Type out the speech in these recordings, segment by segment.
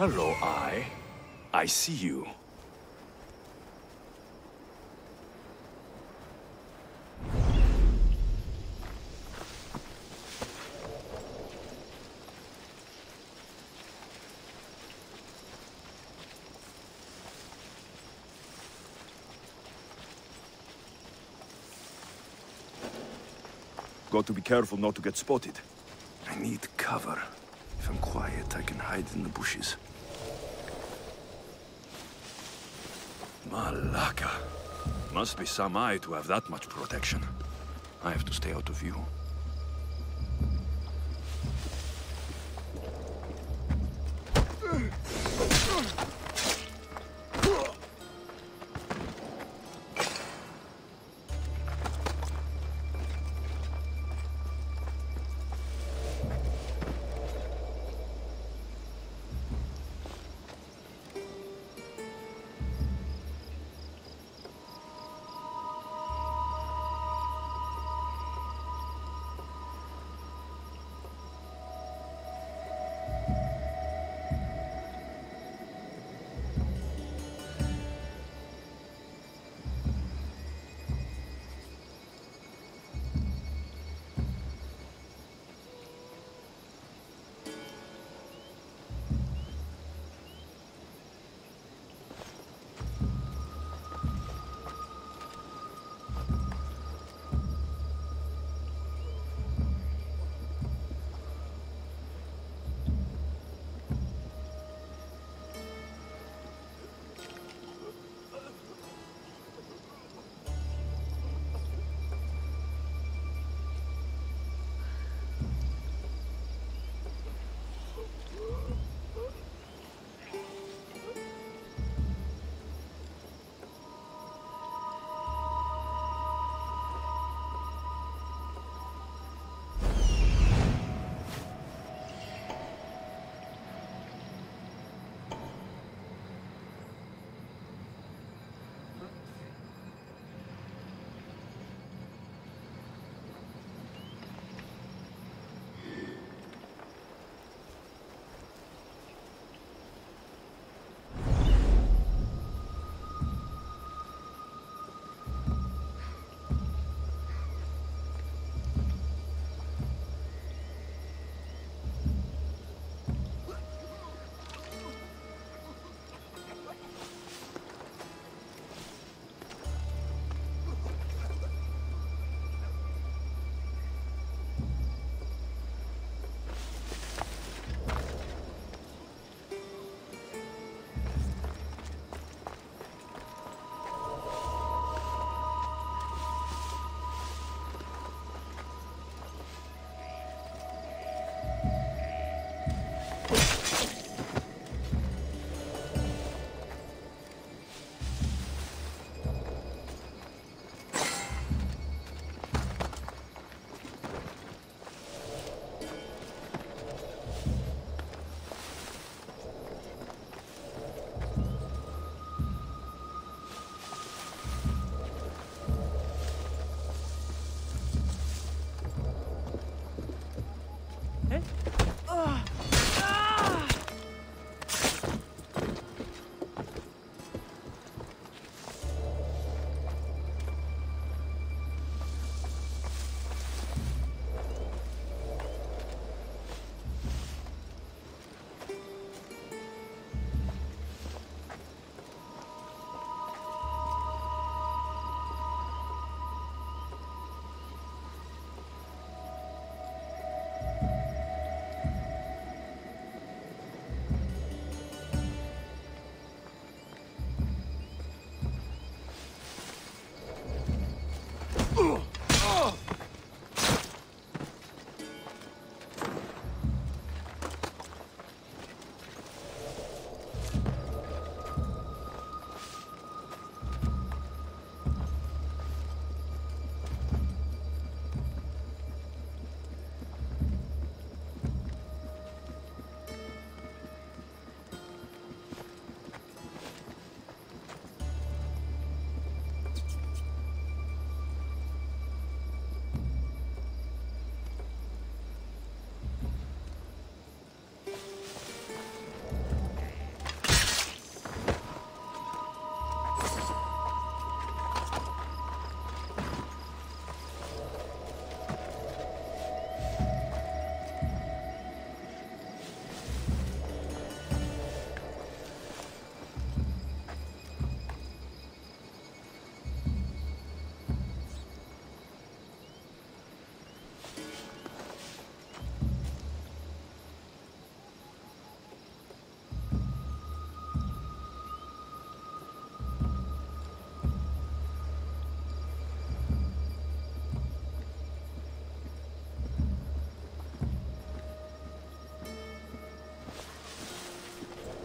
Hello, I. I see you. Got to be careful not to get spotted. I need cover. If I'm quiet, I can hide in the bushes. Malaka. Must be some eye to have that much protection. I have to stay out of view.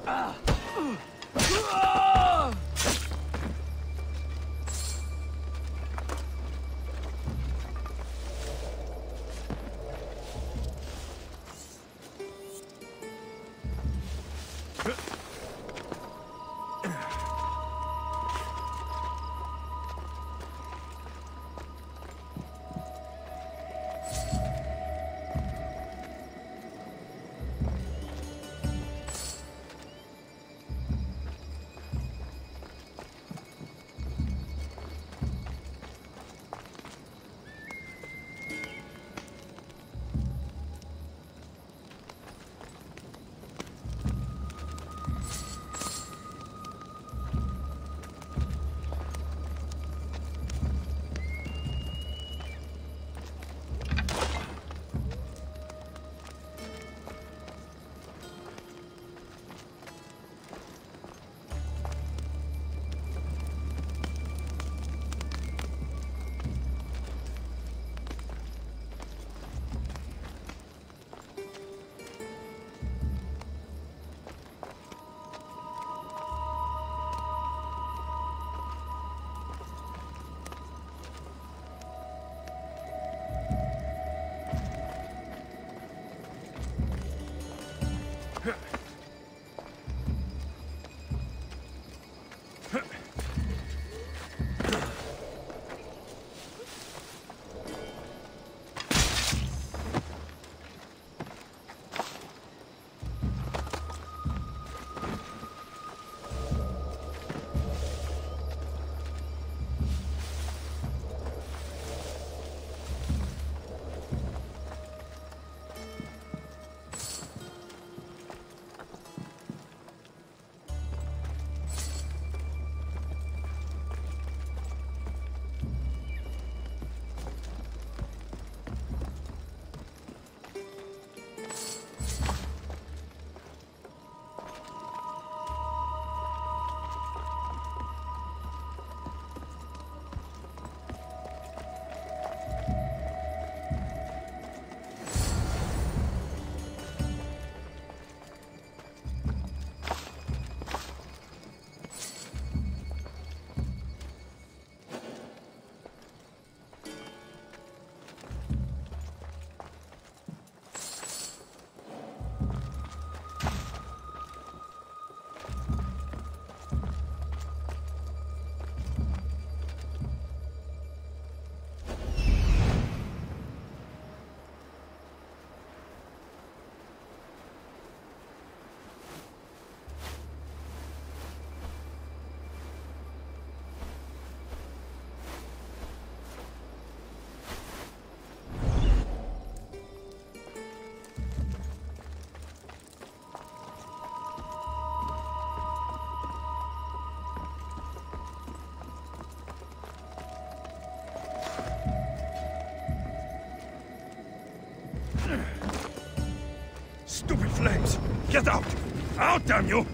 Stupid Get out! Out, damn you!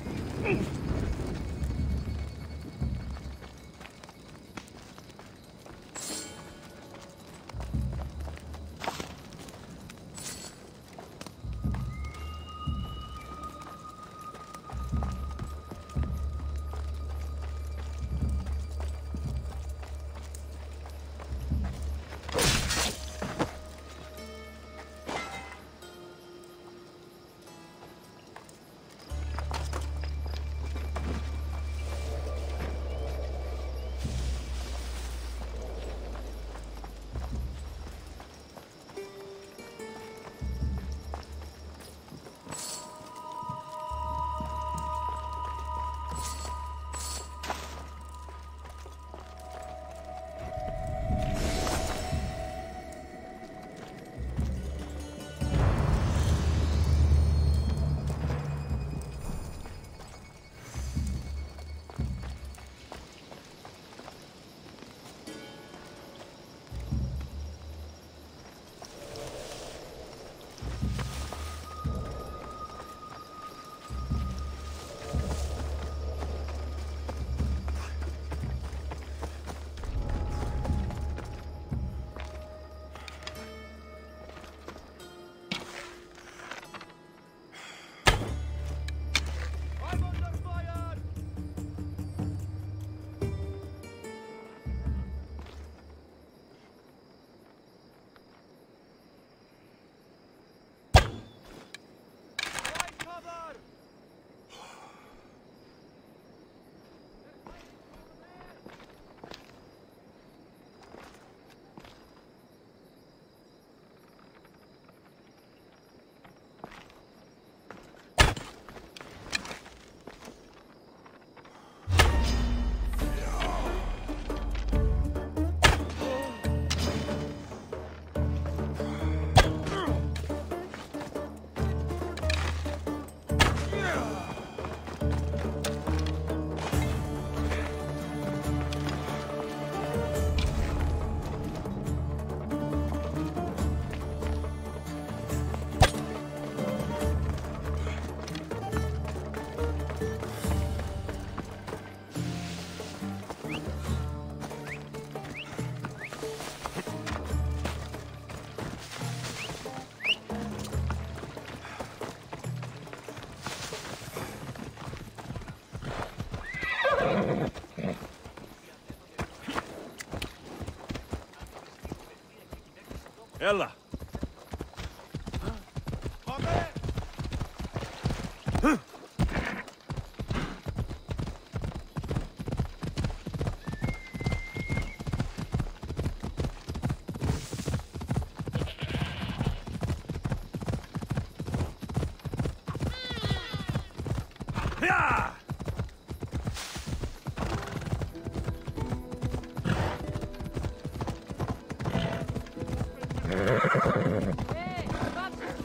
Ela.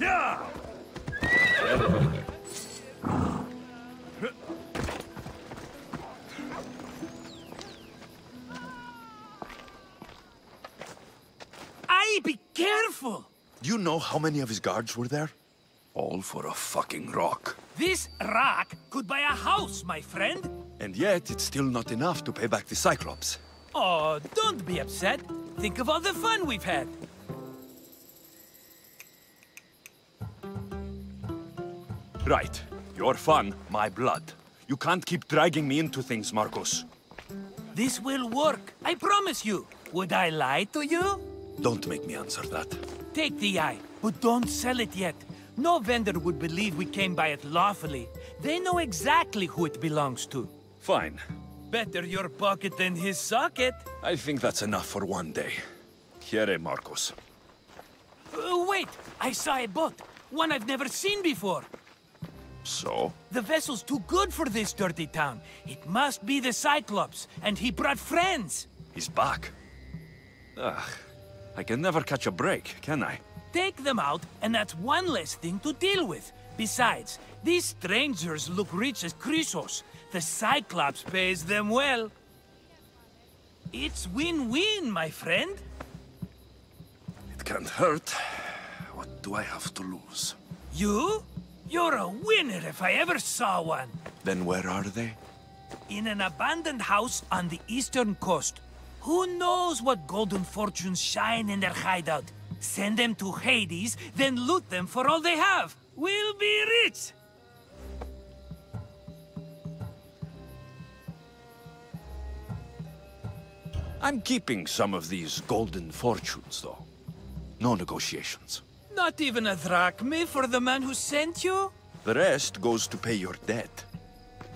Yeah! Aye, be careful! Do you know how many of his guards were there? All for a fucking rock. This rock could buy a house, my friend. And yet, it's still not enough to pay back the Cyclops. Oh, don't be upset. Think of all the fun we've had. Right. Your fun, my blood. You can't keep dragging me into things, Markos. This will work, I promise you. Would I lie to you? Don't make me answer that. Take the eye, but don't sell it yet. No vendor would believe we came by it lawfully. They know exactly who it belongs to. Fine. Better your pocket than his socket. I think that's enough for one day. Here, Markos. Uh, wait, I saw a boat. One I've never seen before. So? The vessel's too good for this dirty town. It must be the Cyclops, and he brought friends. He's back. Ugh. I can never catch a break, can I? Take them out, and that's one less thing to deal with. Besides, these strangers look rich as Chrysos. The Cyclops pays them well. It's win-win, my friend. It can't hurt. What do I have to lose? You? You're a winner if I ever saw one. Then where are they? In an abandoned house on the eastern coast. Who knows what golden fortunes shine in their hideout? Send them to Hades, then loot them for all they have. We'll be rich! I'm keeping some of these golden fortunes, though. No negotiations. Not even a drachme for the man who sent you? The rest goes to pay your debt.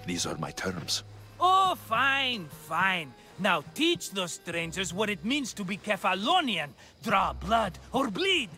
These are my terms. Oh, fine, fine. Now teach those strangers what it means to be Kephallonian. Draw blood or bleed.